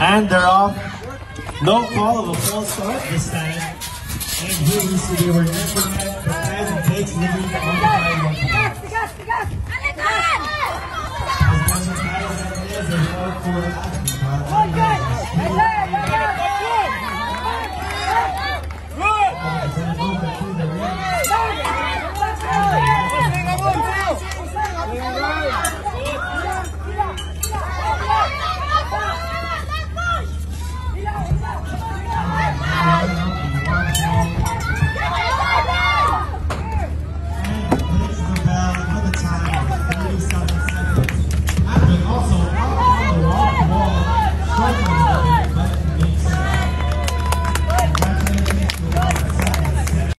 And they're off. No call of a false start this time. And here we see they were met. The Kaizen takes on the five Tigas, tigas, tigas! As much as for Bye.